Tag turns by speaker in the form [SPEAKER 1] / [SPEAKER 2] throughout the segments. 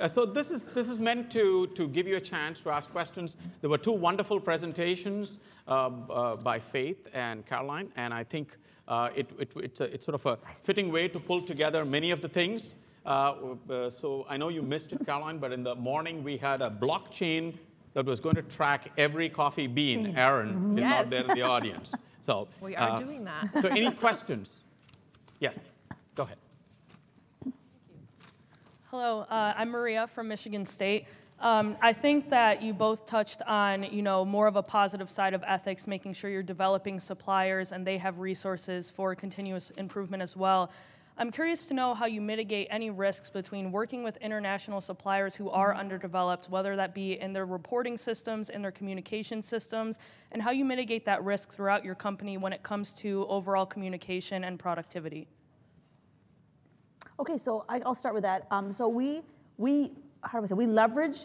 [SPEAKER 1] uh, so this is this is meant to to give you a chance to ask questions. There were two wonderful presentations uh, uh, by Faith and Caroline, and I think uh, it, it, it's, a, it's sort of a fitting way to pull together many of the things. Uh, uh, so I know you missed it, Caroline, but in the morning we had a blockchain that was going to track every coffee bean. Aaron is
[SPEAKER 2] Yes.
[SPEAKER 1] out there in the audience. So
[SPEAKER 2] We are
[SPEAKER 1] uh,
[SPEAKER 2] doing that.
[SPEAKER 1] So any questions? Yes, go ahead.
[SPEAKER 3] Hello, uh, I'm Maria from Michigan State. Um, I think that you both touched on, you know, more of a positive side of ethics, making sure you're developing suppliers and they have resources for continuous improvement as well. I'm curious to know how you mitigate any risks between working with international suppliers who are underdeveloped, whether that be in their reporting systems, in their communication systems, and how you mitigate that risk throughout your company when it comes to overall communication and productivity.
[SPEAKER 4] Okay, so I, I'll start with that. Um, so we we how do I say we leverage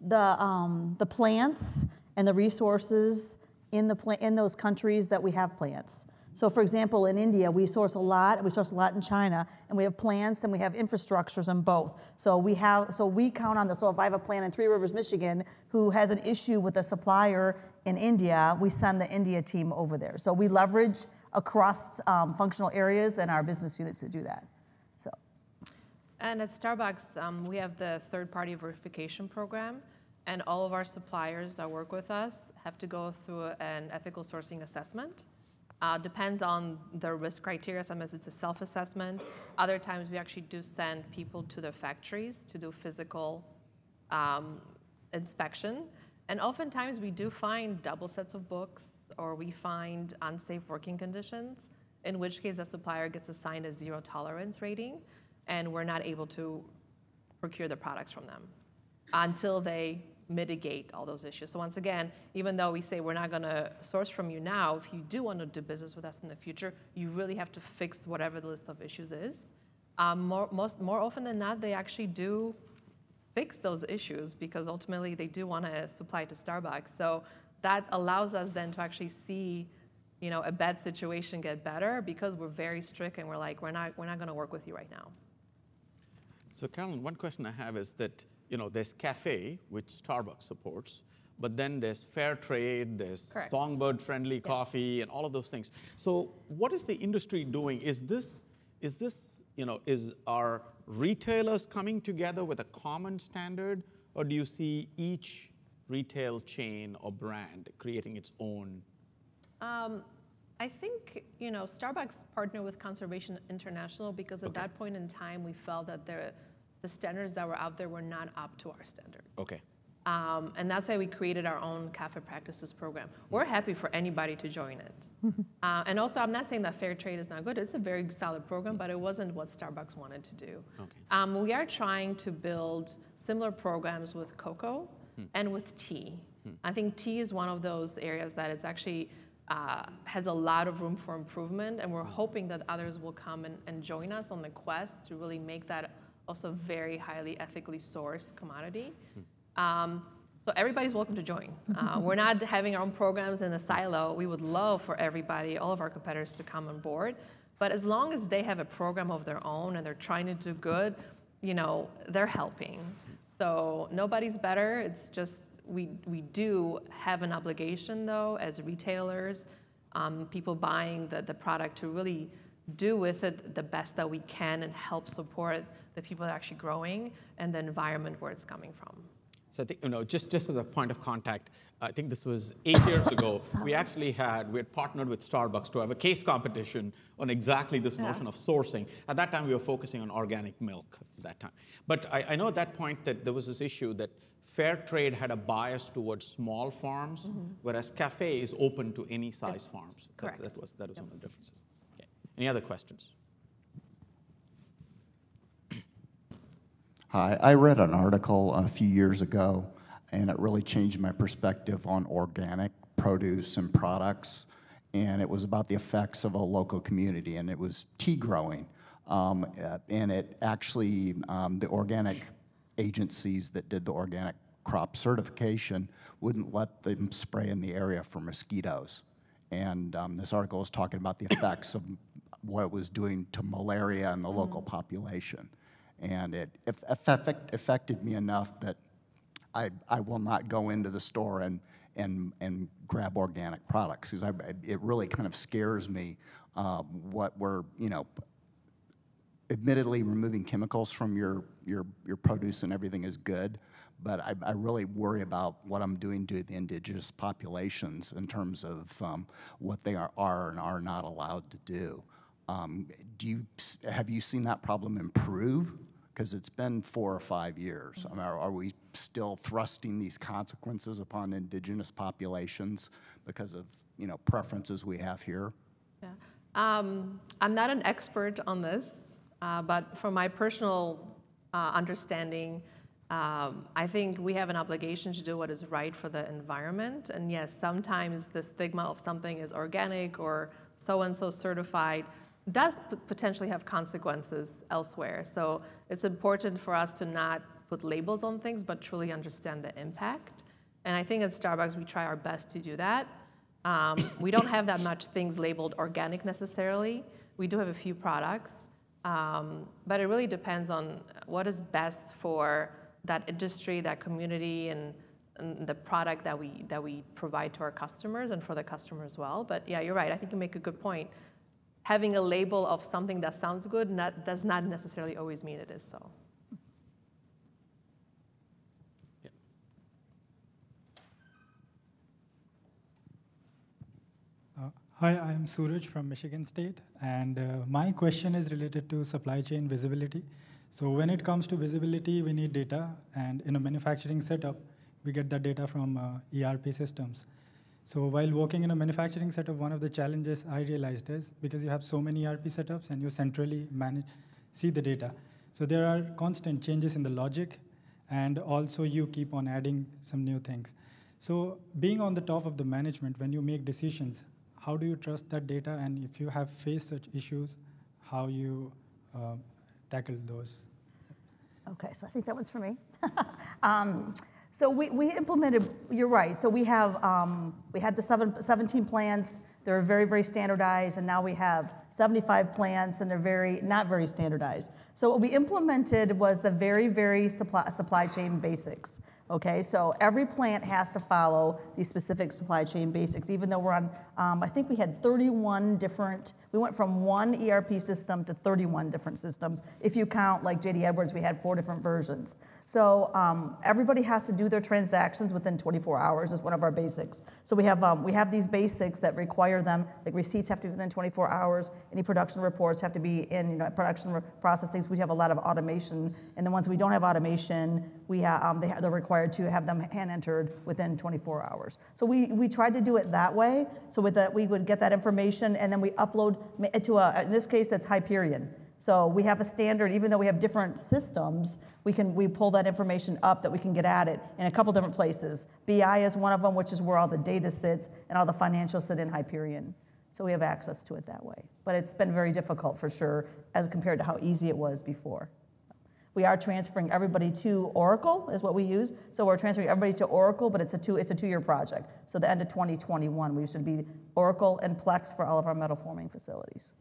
[SPEAKER 4] the um, the plants and the resources in the in those countries that we have plants. So, for example, in India, we source a lot. We source a lot in China, and we have plants and we have infrastructures in both. So we have so we count on the. So if I have a plant in Three Rivers, Michigan, who has an issue with a supplier in India, we send the India team over there. So we leverage across um, functional areas and our business units to do that.
[SPEAKER 2] And at Starbucks, um, we have the third-party verification program, and all of our suppliers that work with us have to go through an ethical sourcing assessment. Uh, depends on the risk criteria. Sometimes it's a self-assessment. Other times we actually do send people to their factories to do physical um, inspection. And oftentimes we do find double sets of books or we find unsafe working conditions, in which case the supplier gets assigned a zero tolerance rating and we're not able to procure the products from them until they mitigate all those issues. So once again, even though we say we're not going to source from you now, if you do want to do business with us in the future, you really have to fix whatever the list of issues is. Um, more, most, more often than not, they actually do fix those issues because ultimately they do want to supply to Starbucks. So that allows us then to actually see, you know, a bad situation get better because we're very strict and we're like, we're not, we're not going to work with you right now.
[SPEAKER 1] So Carolyn, one question I have is that, you know, there's cafe, which Starbucks supports, but then there's fair trade, there's
[SPEAKER 2] Correct.
[SPEAKER 1] songbird-friendly coffee, and all of those things. So what is the industry doing? Is this, is this, you know, is our retailers coming together with a common standard, or do you see each retail chain or brand creating its own?
[SPEAKER 2] Um, I think you know Starbucks partnered with Conservation International because at that point in time we felt that the the standards that were out there were not up to our standards.
[SPEAKER 1] Okay.
[SPEAKER 2] Um, and that's why we created our own cafe practices program. We're happy for anybody to join it. uh, and also, I'm not saying that fair trade is not good. It's a very solid program, but it wasn't what Starbucks wanted to do.
[SPEAKER 1] Okay.
[SPEAKER 2] Um, we are trying to build similar programs with cocoa and with tea. I think tea is one of those areas that is actually uh, has a lot of room for improvement, and we're hoping that others will come and, and join us on the quest to really make that also very highly ethically sourced commodity. Um, so everybody's welcome to join. Uh, we're not having our own programs in a silo. We would love for everybody, all of our competitors, to come on board. But as long as they have a program of their own and they're trying to do good, you know, they're helping. So nobody's better. It's just we we do have an obligation though as retailers, um, people buying the, the product to really do with it the best that we can and help support the people that are actually growing and the environment where it's coming from.
[SPEAKER 1] So I think, you know, just, just as a point of contact, I think this was eight years ago, we actually had, we had partnered with Starbucks to have a case competition on exactly this notion of sourcing. At that time, we were focusing on organic milk at that time. But I, I know at that point that there was this issue that fair trade had a bias towards small farms, whereas cafe is open to any size farms. That- That, was, that was one of the differences. Okay. Any other questions?
[SPEAKER 5] Hi, I read an article a few years ago, and it really changed my perspective on organic produce and products. And it was about the effects of a local community, and it was tea growing. Um, uh, and it actually, um, the organic agencies that did the organic crop certification wouldn't let them spray in the area for mosquitoes. And um, this article is talking about the effects of what it was doing to malaria in the local population. And it affect- affected me enough that I, I will not go into the store and, and, and grab organic products because I, it really kind of scares me um, what we're, you know, admittedly removing chemicals from your, your, your produce and everything is good, but I, I really worry about what I'm doing to the indigenous populations in terms of um, what they are, are and are not allowed to do. Um, do you, have you seen that problem improve? Because it's been four or five years. I mean, are, are we still thrusting these consequences upon indigenous populations because of, you know, preferences we have here?
[SPEAKER 2] Yeah. Um, I'm not an expert on this, uh, but from my personal uh, understanding, um, I think we have an obligation to do what is right for the environment. And yes, sometimes the stigma of something is organic or so and so certified does potentially have consequences elsewhere. So it's important for us to not put labels on things, but truly understand the impact. And I think at Starbucks, we try our best to do that. Um, we don't have that much things labeled organic necessarily. We do have a few products, um, but it really depends on what is best for that industry, that community, and, and the product that we that we provide to our customers and for the customer as well. But yeah, you're right. I think you make a good point. Having a label of something that sounds good not, does not necessarily always mean it is so.
[SPEAKER 6] Hi, I'm Suraj from Michigan State, and uh, my question is related to supply chain visibility. So when it comes to visibility, we need data, and in a manufacturing setup, we get that data from uh, ERP systems. So while working in a manufacturing setup, one of the challenges I realized is because you have so many ERP setups and you centrally manage, see the data. So there are constant changes in the logic, and also you keep on adding some new things. So being on the top of the management, when you make decisions, how do you trust that data? And if you have faced such issues, how you uh, tackle those?
[SPEAKER 4] Okay, so I think that one's for me. um, so we, we implemented, you're right, so we have, um, we had the seven, 17 plans, they're very, very standardized, and now we have 75 plans, and they're very, not very standardized. So what we implemented was the very, very supply, supply chain basics. Okay, so every plant has to follow these specific supply chain basics, even though we're on, um, I think we had 31 different, we went from one ERP system to 31 different systems. If you count like JD Edwards, we had four different versions. So um, everybody has to do their transactions within 24 hours is one of our basics. So we have, um, we have these basics that require them, like receipts have to be within 24 hours, any production reports have to be in, you know, production re- processes. We have a lot of automation, and the ones we don't have automation, we have, um, they they're required to have them hand entered within 24 hours. So we, we tried to do it that way. So with that, we would get that information and then we upload to a, in this case, that's Hyperion. So we have a standard, even though we have different systems, we can, we pull that information up that we can get at it in a couple different places. BI is one of them, which is where all the data sits and all the financials sit in Hyperion. So we have access to it that way. But it's been very difficult for sure as compared to how easy it was before. We are transferring everybody to Oracle, is what we use. So we're transferring everybody to Oracle, but it's a two, it's a two-year project. So the end of 2021, we should be Oracle and Plex for all of our metal forming facilities.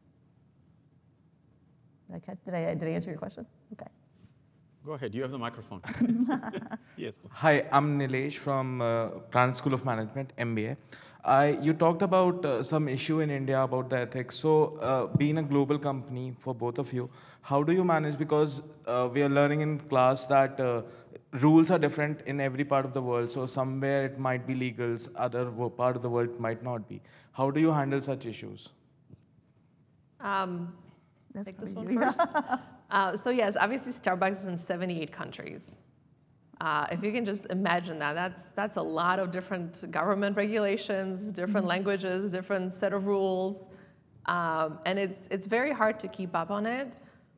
[SPEAKER 4] Did I, catch- did I, did I answer your question? Okay.
[SPEAKER 1] Go ahead, you have the microphone. yes.
[SPEAKER 7] Hi, I'm Nilesh from uh, Krannert School of Management, MBA. I, you talked about uh, some issue in India about the ethics. So, uh, being a global company for both of you, how do you manage? Because uh, we are learning in class that uh, rules are different in every part of the world. So, somewhere it might be legal, other part of the world might not be. How do you handle such issues?
[SPEAKER 2] Um, take this
[SPEAKER 4] probably
[SPEAKER 2] one
[SPEAKER 4] you.
[SPEAKER 2] first. uh, so yes, obviously Starbucks is in 78 countries. Uh, if you can just imagine that, that's that's a lot of different government regulations, different languages, different set of rules, um, and it's it's very hard to keep up on it.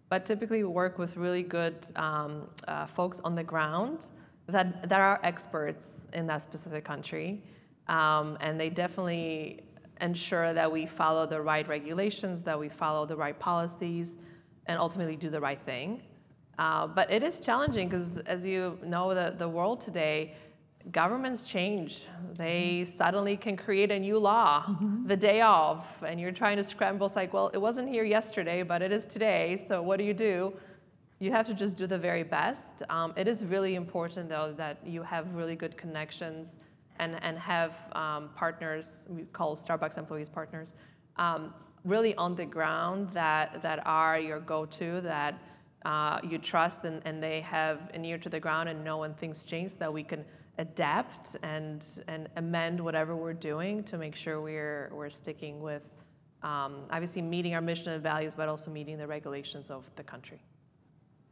[SPEAKER 2] But typically, we work with really good um, uh, folks on the ground that that are experts in that specific country, um, and they definitely ensure that we follow the right regulations, that we follow the right policies, and ultimately do the right thing. Uh, but it is challenging because, as you know, the, the world today, governments change. They suddenly can create a new law the day of, and you're trying to scramble. It's like, well, it wasn't here yesterday, but it is today. So what do you do? You have to just do the very best. Um, it is really important, though, that you have really good connections and, and have um, partners, we call Starbucks employees partners, um, really on the ground that, that are your go-to, that uh, you trust and, and they have an ear to the ground and know when things change that we can adapt and, and amend whatever we're doing to make sure we're, we're sticking with um, obviously meeting our mission and values, but also meeting the regulations of the country.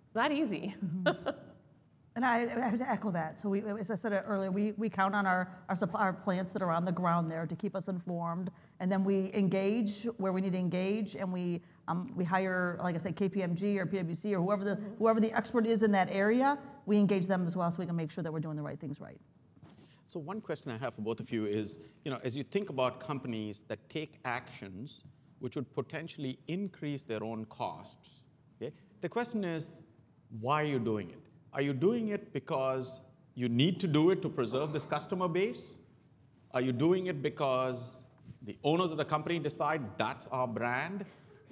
[SPEAKER 2] It's not easy.
[SPEAKER 4] And I, I have to echo that. So we, as I said earlier, we, we count on our, our, our plants that are on the ground there to keep us informed. And then we engage where we need to engage and we, um, we hire, like I said, KPMG or PwC or whoever the, whoever the expert is in that area, we engage them as well so we can make sure that we're doing the right things right.
[SPEAKER 1] So one question I have for both of you is, you know, as you think about companies that take actions which would potentially increase their own costs, okay, the question is, why are you doing it? Are you doing it because you need to do it to preserve this customer base? Are you doing it because the owners of the company decide that's our brand?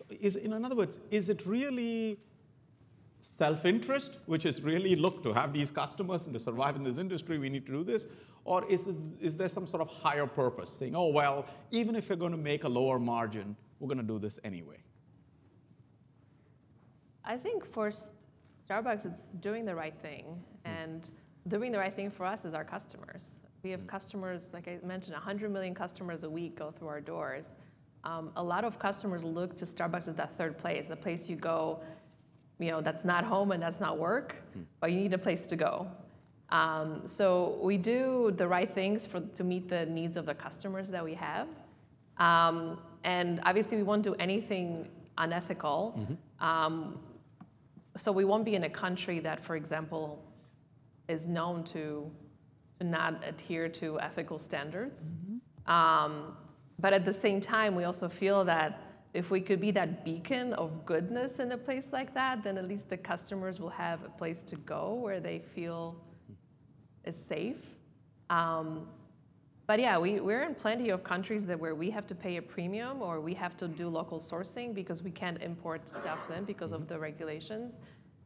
[SPEAKER 1] Is, in other words, is it really self-interest, which is really, look, to have these customers and to survive in this industry, we need to do this? Or is, is there some sort of higher purpose, saying, oh, well, even if you're going to make a lower margin, we're going to do this anyway?
[SPEAKER 2] I think for Starbucks, it's doing the right thing. And doing the right thing for us is our customers. We have customers, like I mentioned, 100 million customers a week go through our doors. Um, a lot of customers look to Starbucks as that third place, the place you go, you know, that's not home and that's not work, but you need a place to go. Um, so we do the right things for, to meet the needs of the customers that we have. Um, and obviously, we won't do anything unethical. Mm-hmm. Um, so we won't be in a country that, for example, is known to, to not adhere to ethical standards. Mm-hmm. Um, but at the same time, we also feel that if we could be that beacon of goodness in a place like that, then at least the customers will have a place to go where they feel it's safe. Um, but yeah, we, we're in plenty of countries that where we have to pay a premium or we have to do local sourcing because we can't import stuff in because of the regulations.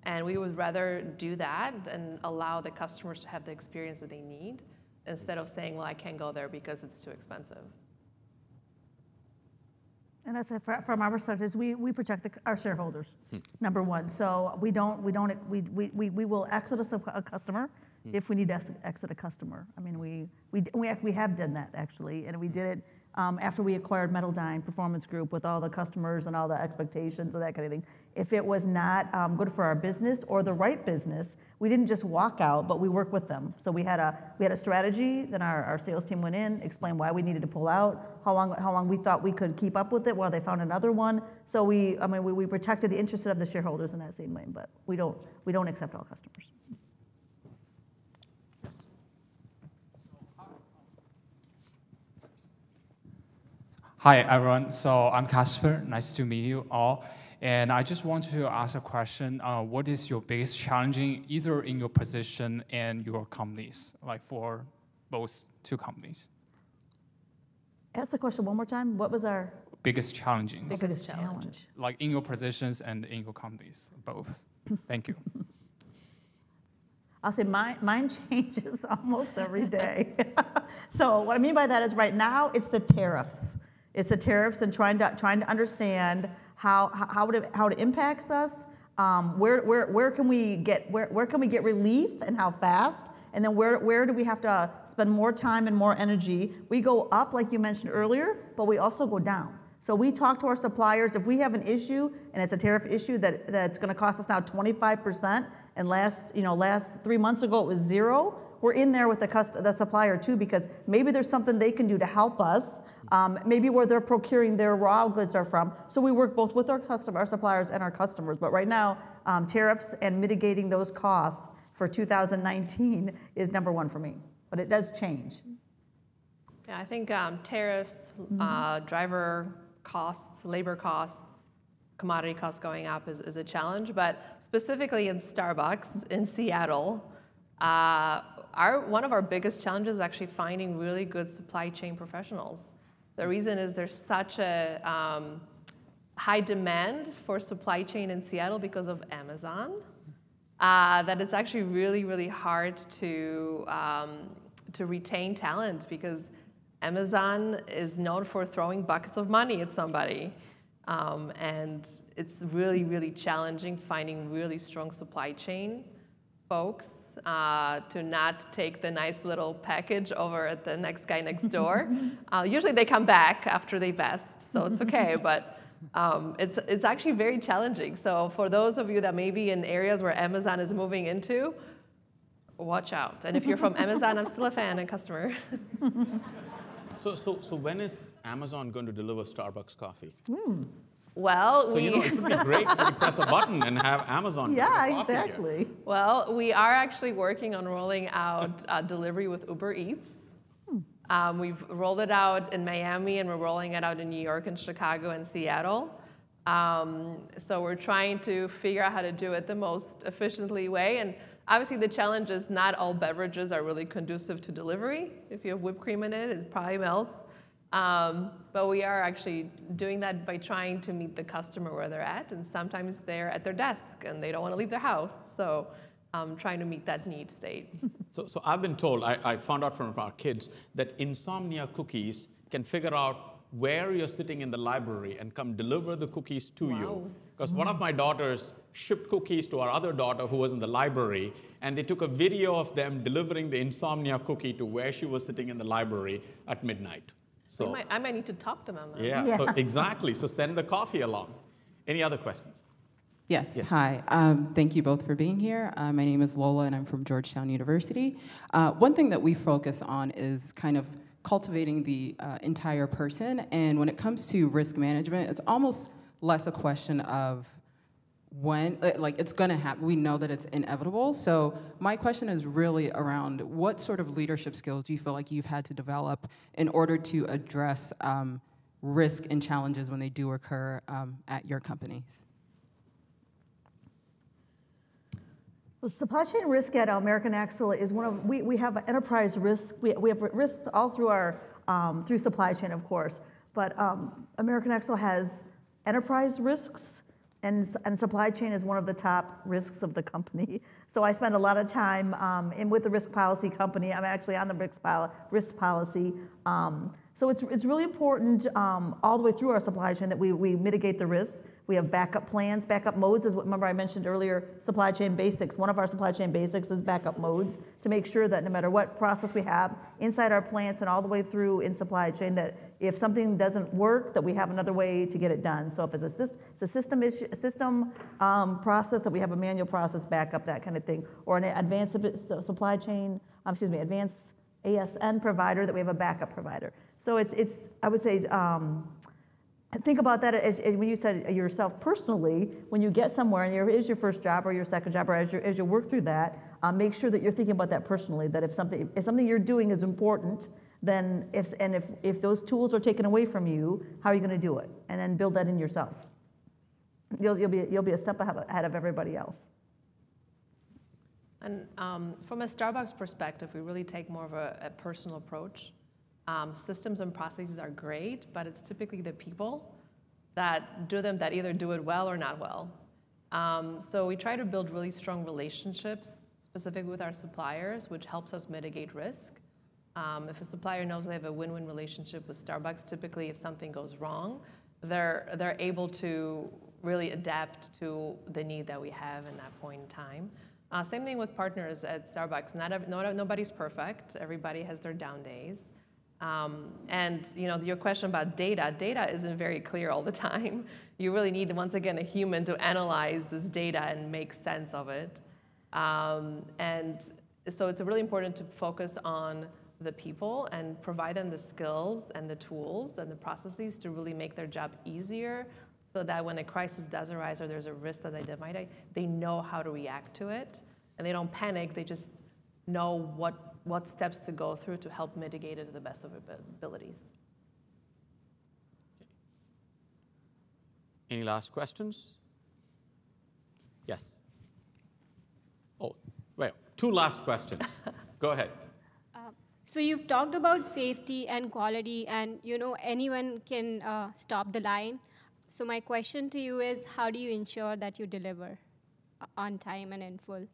[SPEAKER 2] And we would rather do that and allow the customers to have the experience that they need instead of saying, well, I can't go there because it's too expensive.
[SPEAKER 4] And that's it. from our perspective, we, we protect the, our shareholders, hmm. number one. So we don't, we don't, we, we, we will exit a, a customer. If we need to exit a customer. I mean, we, we, we, we have done that actually, and we did it um, after we acquired Metaldyne Performance Group with all the customers and all the expectations and that kind of thing. If it was not um, good for our business or the right business, we didn't just walk out, but we worked with them. So we had a we had a strategy. Then our, our sales team went in, explained why we needed to pull out, how long how long we thought we could keep up with it while they found another one. So we I mean we, we protected the interests of the shareholders in that same way, but we don't we don't accept all customers.
[SPEAKER 8] Hi, everyone. So I'm Casper. Nice to meet you all. And I just want to ask a question. Uh, what is your biggest challenging, either in your position and your companies, like for both two companies?
[SPEAKER 4] Ask the question one more time. What was our
[SPEAKER 8] biggest challenging?
[SPEAKER 4] Biggest, biggest challenge. challenge.
[SPEAKER 8] Like in your positions and in your companies, both. Thank you.
[SPEAKER 4] I'll say mine, mine changes almost every day. so what I mean by that is right now it's the tariffs. It's the tariffs and trying to, trying to understand how, how, it, how it impacts us. Um, where, where, where can we get where, where can we get relief and how fast? And then where, where do we have to spend more time and more energy? We go up, like you mentioned earlier, but we also go down. So we talk to our suppliers. If we have an issue and it's a tariff issue that, that's going to cost us now 25%, and last, you know, last three months ago it was zero, we're in there with the, cust- the supplier too because maybe there's something they can do to help us um, maybe where they're procuring their raw goods are from. So we work both with our customer, our suppliers and our customers. But right now, um, tariffs and mitigating those costs for 2019 is number one for me. But it does change.
[SPEAKER 2] Yeah, I think um, tariffs, mm-hmm. uh, driver costs, labor costs, commodity costs going up is, is a challenge. But specifically in Starbucks in Seattle, uh, our, one of our biggest challenges is actually finding really good supply chain professionals. The reason is there's such a um, high demand for supply chain in Seattle because of Amazon. uh, that it's actually really, really hard to, um, to retain talent because Amazon is known for throwing buckets of money at somebody. Um, and it's really, really challenging finding really strong supply chain folks uh, to not take the nice little package over at the next guy next door. uh, usually they come back after they vest, so it's okay, but um, it's, it's actually very challenging. So for those of you that may be in areas where Amazon is moving into, watch out. And if you're from Amazon, I'm still a fan and customer.
[SPEAKER 1] So, so, so when is Amazon going to deliver Starbucks coffee?
[SPEAKER 4] Hmm.
[SPEAKER 2] Well,
[SPEAKER 1] so
[SPEAKER 2] we,
[SPEAKER 1] you know, it would be great if to press a button and have Amazon.
[SPEAKER 4] Yeah, exactly.
[SPEAKER 1] Here.
[SPEAKER 2] Well, we are actually working on rolling out uh, delivery with Uber Eats. Hmm. Um, we've rolled it out in Miami, and we're rolling it out in New York and Chicago and Seattle. Um, so we're trying to figure out how to do it the most efficiently way. And obviously, the challenge is not all beverages are really conducive to delivery. If you have whipped cream in it, it probably melts. Um, but we are actually doing that by trying to meet the customer where they're at, and sometimes they're at their desk and they don't want to leave their house. So um, trying to meet that need state.
[SPEAKER 1] so, so I've been told, I, I found out from our kids, that insomnia cookies can figure out where you're sitting in the library and come deliver the cookies to wow. you. Because mm. one of my daughters shipped cookies to our other daughter who was in the library, and they took a video of them delivering the insomnia cookie to where she was sitting in the library at midnight.
[SPEAKER 2] So might, I might need to talk to them.
[SPEAKER 1] Yeah, yeah. So exactly. So send the coffee along. Any other questions?
[SPEAKER 9] Yes, yes. hi. Um, thank you both for being here. Uh, my name is Lola, and I'm from Georgetown University. Uh, one thing that we focus on is kind of cultivating the uh, entire person, and when it comes to risk management, it's almost less a question of when like it's going to happen we know that it's inevitable. So my question is really around what sort of leadership skills do you feel like you've had to develop in order to address um, risk and challenges when they do occur um, at your companies
[SPEAKER 4] well, supply chain risk at American Axle is one of we, we have enterprise risk. We, we have risks all through our um, through supply chain, of course. But um, American Axle has enterprise risks, and, and supply chain is one of the top risks of the company. So I spend a lot of time um, in with the risk policy company. I'm actually on the risk, risk policy. Um, so it's, it's really important um, all the way through our supply chain that we, we mitigate the risks. We have backup plans, backup modes is what, remember I mentioned earlier, supply chain basics. One of our supply chain basics is backup modes to make sure that no matter what process we have inside our plants and all the way through in supply chain, that if something doesn't work, that we have another way to get it done. So if it's a, it's a system issue, system um, process, that we have a manual process backup, that kind of thing, or an advanced supply chain, um, excuse me, advanced ASN provider, that we have a backup provider. So it's, it's I would say, um, think about that as, as, when you said yourself personally, when you get somewhere and it is your first job or your second job, or as, you as you work through that, um, make sure that you're thinking about that personally. That if something if something you're doing is important, then if and if if those tools are taken away from you, how are you going to do it? And then build that in yourself. You'll you'll be you'll be a step ahead of everybody else.
[SPEAKER 2] And um, from a Starbucks perspective, we really take more of a, a personal approach. Um, systems and processes are great, but it's typically the people that do them that either do it well or not well. Um, so we try to build really strong relationships specific with our suppliers, which helps us mitigate risk. Um, if a supplier knows they have a win-win relationship with Starbucks, typically if something goes wrong, they're, they're able to really adapt to the need that we have in that point in time. Uh, same thing with partners at Starbucks. Not, not, nobody's perfect. Everybody has their down days. Um, and you know, your question about data, data isn't very clear all the time. You really need, once again, a human to analyze this data and make sense of it. Um, and so it's really important to focus on the people and provide them the skills and the tools and the processes to really make their job easier so that when a crisis does arise or there's a risk that they identify, they know how to react to it. And they don't panic, they just know what what steps to go through to help mitigate it to the best of our abilities.
[SPEAKER 1] Any last questions? Yes. Oh, wait, two last questions. go ahead.
[SPEAKER 10] Uh, so you've talked about safety and quality, and you know anyone can uh, stop the line. So my question to you is, how do you ensure that you deliver on time and in full?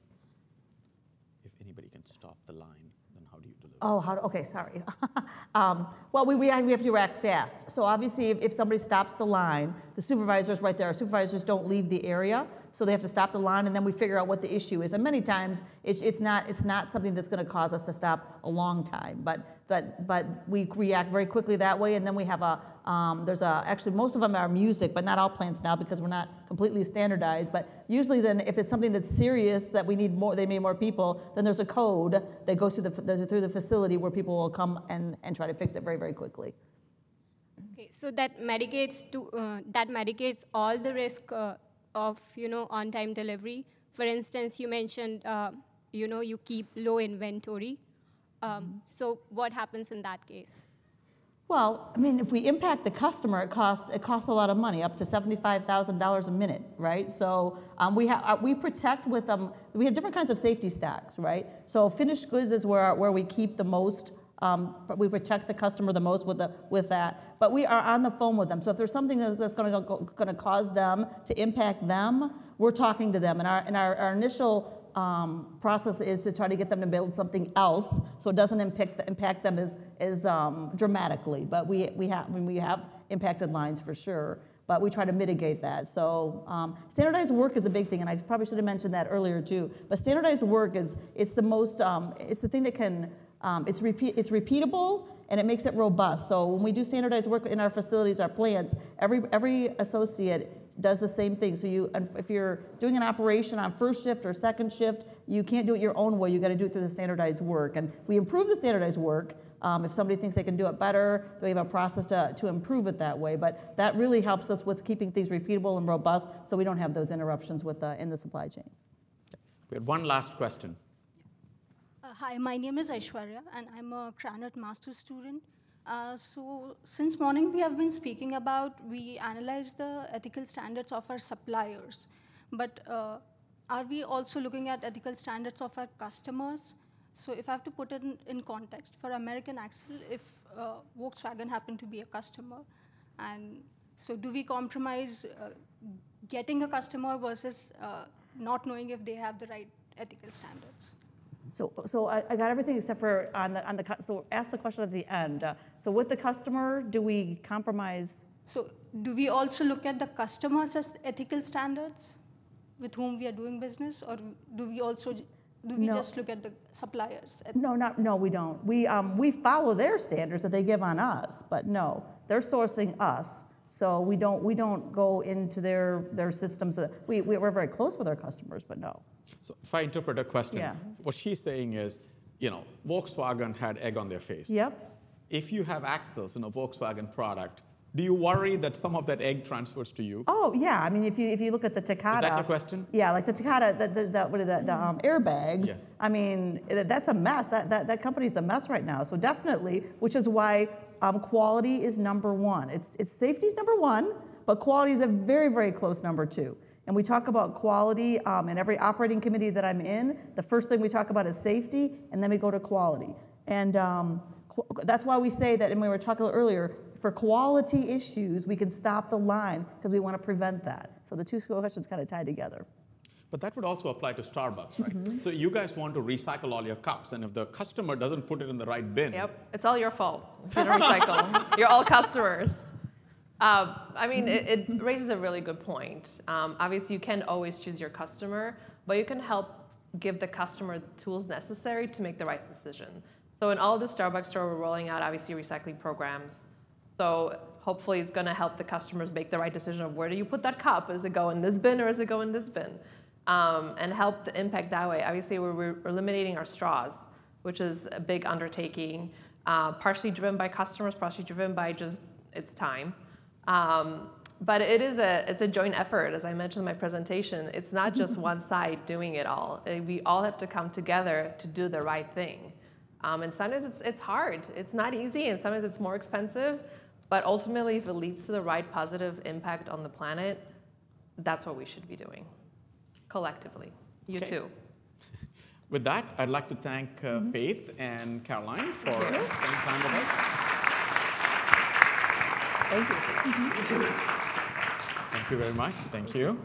[SPEAKER 1] If anybody can stop the line, then how do you deliver?
[SPEAKER 4] Oh, how, okay, sorry. Um, Well, we, we we have to react fast. So obviously, if, if somebody stops the line, the supervisor's right there. Our supervisors don't leave the area, so they have to stop the line, and then we figure out what the issue is. And many times, it's, it's not, it's not something that's gonna cause us to stop a long time, but, but, but we react very quickly that way, and then we have a, um, there's a, actually, most of them are music, but not all plants now, because we're not completely standardized, but usually then, if it's something that's serious, that we need more, they need more people, then there's a code that goes through the, through the facility where people will come and, and try to fix it very, very quickly.
[SPEAKER 10] Okay, so that mitigates to uh, that mitigates all the risk uh, of you know on-time delivery. For instance, you mentioned uh, you know you keep low inventory. Um, so what happens in that case?
[SPEAKER 4] Well, I mean, if we impact the customer, it costs it costs a lot of money, up to seventy-five thousand dollars a minute, right? So um, we have uh, we protect with um, we have different kinds of safety stocks, right? So finished goods is where where we keep the most. Um, we protect the customer the most with the with that. But we are on the phone with them. So if there's something that's going to going to cause them to impact them, we're talking to them. And our and our, our initial um, process is to try to get them to build something else so it doesn't impact, impact them as, as um, dramatically. But we, we, have, we have impacted lines for sure, but we try to mitigate that. So um, standardized work is a big thing, and I probably should have mentioned that earlier too. But standardized work is it's the most, um, it's the thing that can, um, it's, repeat, it's repeatable and it makes it robust. So when we do standardized work in our facilities, our plants, every, every associate does the same thing. So you, if you're doing an operation on first shift or second shift, you can't do it your own way. You got to do it through the standardized work. And we improve the standardized work. Um, if somebody thinks they can do it better, we have a process to, to improve it that way. But that really helps us with keeping things repeatable and robust so we don't have those interruptions with the, in the supply chain.
[SPEAKER 1] We had one last question.
[SPEAKER 11] Uh, hi, my name is Aishwarya, and I'm a Krannert Master student. Uh, so since morning we have been speaking about we analyze the ethical standards of our suppliers, but uh, are we also looking at ethical standards of our customers? So if I have to put it in, in context, for American Axle, if uh, Volkswagen happened to be a customer, and so do we compromise uh, getting a customer versus uh, not knowing if they have the right ethical standards?
[SPEAKER 4] So, so I, I, got everything except for on the, on the, so ask the question at the end. Uh, so with the customer, do we compromise?
[SPEAKER 11] So do we also look at the customers as ethical standards with whom we are doing business or do we also, do we no. just look at the suppliers?
[SPEAKER 4] No, not, no, we don't. We, um, we follow their standards that they give on us, but no, they're sourcing us. So we don't, we don't go into their, their systems. We, we're very close with our customers, but no.
[SPEAKER 1] So if I interpret a question, yeah. what she's saying is, you know, Volkswagen had egg on their face.
[SPEAKER 4] Yep.
[SPEAKER 1] If you have axles in a Volkswagen product, do you worry that some of that egg transfers to you?
[SPEAKER 4] Oh yeah, I mean if you if you look at the Takata.
[SPEAKER 1] Is that your question?
[SPEAKER 4] Yeah, like the Takata, the the, the what are the, the um, airbags. Yes. I mean that's a mess. That that that company's a mess right now. So definitely, which is why um, quality is number one. It's it's safety's number one, but quality is a very very close number two. And we talk about quality um, in every operating committee that I'm in. The first thing we talk about is safety, and then we go to quality. And um, qu that's why we say that, and we were talking earlier, for quality issues, we can stop the line because we want to prevent that. So the two questions kind of tie together.
[SPEAKER 1] But that would also apply to Starbucks, right? Mm -hmm. So you guys want to recycle all your cups, and if the customer doesn't put it in the right bin.
[SPEAKER 2] Yep, it's all your fault. If you don't recycle, you're all customers. Uh, I mean, it, it, raises a really good point. Um, obviously, you can't always choose your customer, but you can help give the customer the tools necessary to make the right decision. So in all of the Starbucks store, we're rolling out obviously recycling programs. So hopefully it's going to help the customers make the right decision of where do you put that cup? Does it go in this bin or does it go in this bin? um, and help the impact that way. Obviously, we're, we're eliminating our straws, which is a big undertaking, uh, partially driven by customers, partially driven by just its time. Um, but it is a, it's a joint effort, as I mentioned in my presentation. It's not just one side doing it all. Uh, we all have to come together to do the right thing. Um, and sometimes it's, it's hard. It's not easy, and sometimes it's more expensive. But ultimately, if it leads to the right positive impact on the planet, that's what we should be doing collectively. You okay. too.
[SPEAKER 1] With that, I'd like to thank uh, mm -hmm. Faith and Caroline for spending time with us.
[SPEAKER 4] Thank you.
[SPEAKER 1] Thank you very much. Thank you.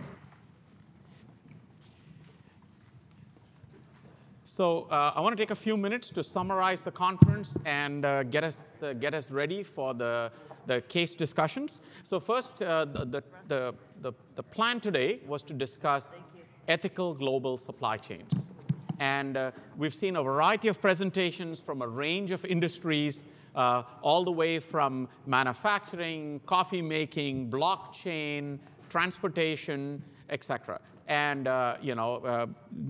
[SPEAKER 1] So uh, I want to take a few minutes to summarize the conference and uh, get, us, uh, get us ready for the, the case discussions. So first, uh, the, the, the, the, plan today was to discuss ethical global supply chains. And uh, we've seen a variety of presentations from a range of industries, uh, all the way from manufacturing, coffee making, blockchain, transportation, et cetera and uh, you know, uh,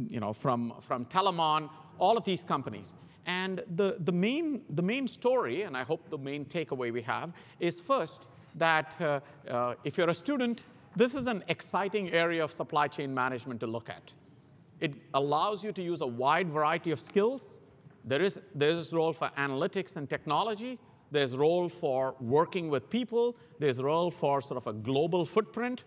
[SPEAKER 1] you know, from, from Telamon, all of these companies. And the, the, main, the main story, and I hope the main takeaway we have, is first that uh, uh, if you're a student, this is an exciting area of supply chain management to look at. It allows you to use a wide variety of skills. There is, there is role for analytics and technology. There's a role for working with people. There's a role for sort of a global footprint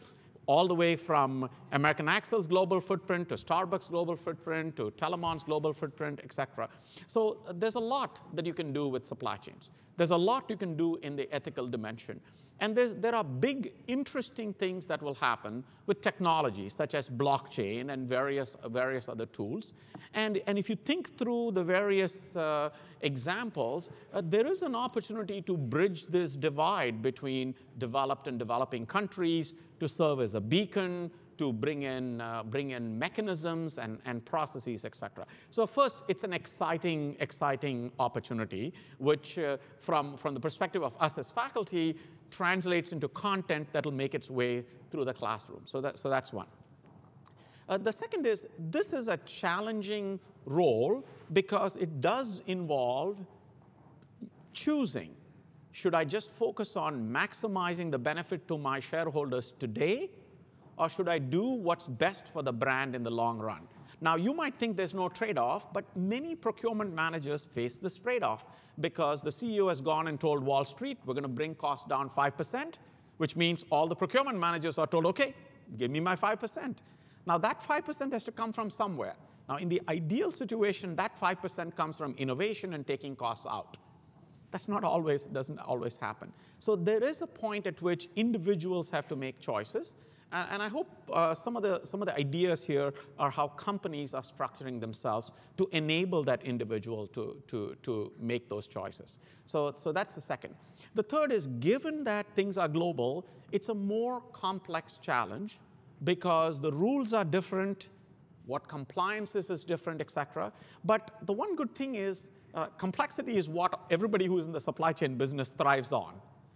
[SPEAKER 1] all the way from American Axle's global footprint to Starbucks' global footprint to Telamon's global footprint, et cetera. So uh, there's a lot that you can do with supply chains. There's a lot you can do in the ethical dimension. And there are big, interesting things that will happen with technology, such as blockchain and various, various other tools. And, and if you think through the various uh, examples, uh, there is an opportunity to bridge this divide between developed and developing countries to serve as a beacon, to bring in, uh, bring in mechanisms and, and processes, et cetera. So first, it's an exciting, exciting opportunity, which uh, from, from the perspective of us as faculty, translates into content that'll make its way through the classroom. So, that, so that's one. Uh, the second is this is a challenging role because it does involve choosing. Should I just focus on maximizing the benefit to my shareholders today, or should I do what's best for the brand in the long run? Now, you might think there's no trade off, but many procurement managers face this trade off because the CEO has gone and told Wall Street, we're going to bring costs down 5%, which means all the procurement managers are told, okay, give me my 5%. Now, that 5% has to come from somewhere. Now, in the ideal situation, that 5% comes from innovation and taking costs out. That's not always, doesn't always happen. So there is a point at which individuals have to make choices. And, and I hope uh, some, of the, some of the ideas here are how companies are structuring themselves to enable that individual to, to, to make those choices. So, so that's the second. The third is given that things are global, it's a more complex challenge because the rules are different, what compliances is different, et cetera. But the one good thing is uh, complexity is what everybody who's in the supply chain business thrives on.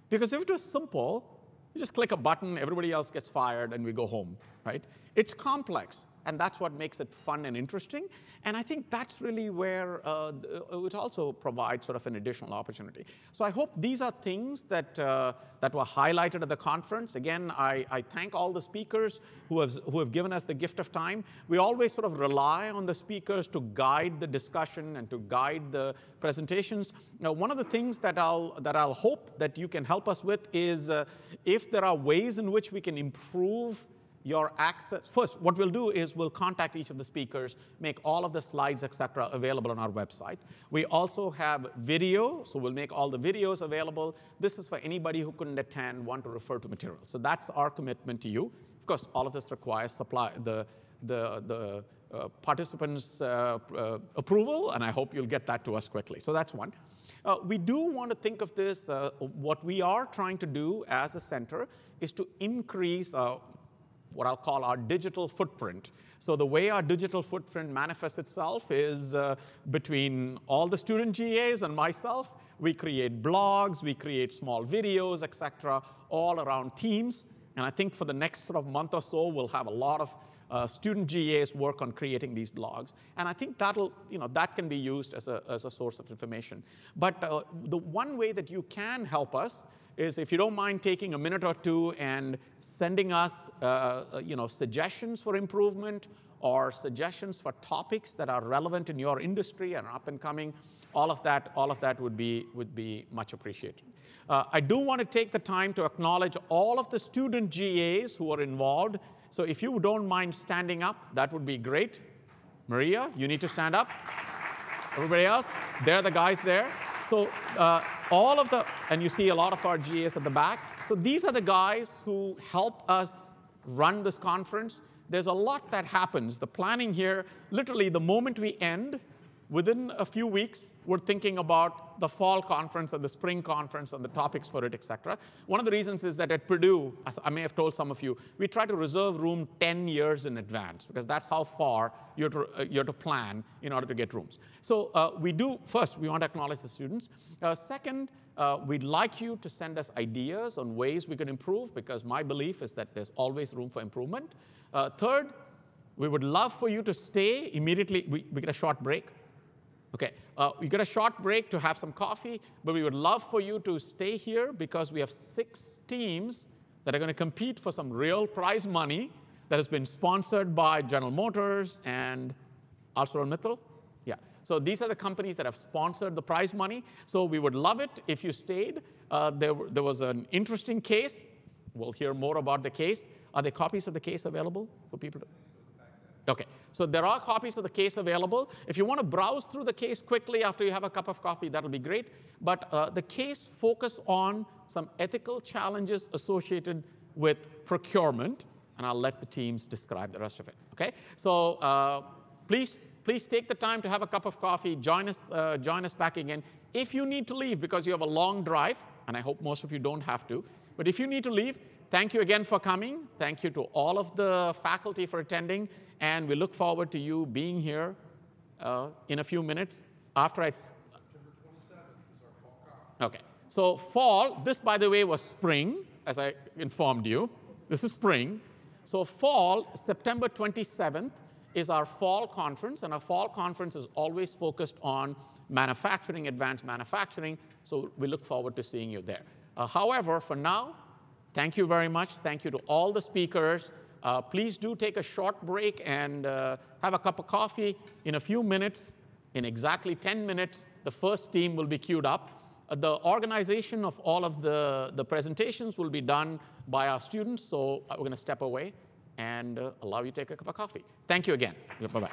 [SPEAKER 1] Because if it was simple, you just click a button, everybody else gets fired, and we go home, right? It's complex, and that's what makes it fun and interesting. And I think that's really where uh, uh, it also provides sort of an additional opportunity. So I hope these are things that, uh, that were highlighted at the conference. Again, I, I thank all the speakers who have, who have given us the gift of time. We always sort of rely on the speakers to guide the discussion and to guide the presentations. Now, one of the things that I'll, that I'll hope that you can help us with is uh, if there are ways in which we can improve your access. First, what we'll do is we'll contact each of the speakers, make all of the slides, et cetera, available on our website. We also have video, so we'll make all the videos available. This is for anybody who couldn't attend, want to refer to materials. So that's our commitment to you. Of course, all of this requires supply, the, the, the uh, participants' uh, uh, approval, and I hope you'll get that to us quickly. So that's one. Uh, we do want to think of this, uh, what we are trying to do as a center is to increase uh, what I'll call our digital footprint. So the way our digital footprint manifests itself is uh, between all the student GAs and myself, we create blogs, we create small videos, et cetera, all around themes. And I think for the next sort of month or so, we'll have a lot of uh, student GAs work on creating these blogs. And I think that'll, you know, that can be used as a, as a source of information. But uh, the one way that you can help us is if you don't mind taking a minute or two and sending us uh, uh, you know, suggestions for improvement or suggestions for topics that are relevant in your industry and up and coming, all of that, all of that would be, would be much appreciated. Uh, I do want to take the time to acknowledge all of the student GAs who are involved. So if you don't mind standing up, that would be great. Maria, you need to stand up. Everybody else, they're the guys there. So uh, all of the, and you see a lot of our GAs at the back. So these are the guys who help us run this conference. There's a lot that happens. The planning here, literally the moment we end, Within a few weeks, we're thinking about the fall conference and the spring conference and the topics for it, et cetera. One of the reasons is that at Purdue, as I may have told some of you, we try to reserve room 10 years in advance because that's how far you have to, uh, you have to plan in order to get rooms. So uh, we do, first, we want to acknowledge the students. Uh, second, uh, we'd like you to send us ideas on ways we can improve because my belief is that there's always room for improvement. Uh, third, we would love for you to stay immediately. We, we get a short break. Okay, uh, you get a short break to have some coffee, but we would love for you to stay here because we have six teams that are going to compete for some real prize money that has been sponsored by General Motors and ArcelorMittal. Yeah, so these are the companies that have sponsored the prize money. So we would love it if you stayed. Uh, there, there was an interesting case. We'll hear more about the case. Are there copies of the case available for people to? Okay, so there are copies of the case available. If you want to browse through the case quickly after you have a cup of coffee, that'll be great. But uh, the case focused on some ethical challenges associated with procurement, and I'll let the teams describe the rest of it. Okay, so uh, please, please take the time to have a cup of coffee. Join us, uh, join us back again. If you need to leave because you have a long drive, and I hope most of you don't have to, but if you need to leave, thank you again for coming. Thank you to all of the faculty for attending. And we look forward to you being here uh, in a few minutes after I. Okay. So fall, this by the way was spring, as I informed you. This is spring. So fall, September 27th is our fall conference, and our fall conference is always focused on manufacturing, advanced manufacturing. So we look forward to seeing you there. Uh, however, for now, thank you very much. Thank you to all the speakers. Uh, please do take a short break and uh, have a cup of coffee. In a few minutes, in exactly 10 minutes, the first team will be queued up. Uh, the organization of all of the, the presentations will be done by our students, so uh, we're going to step away and uh, allow you to take a cup of coffee. Thank you again. Bye-bye.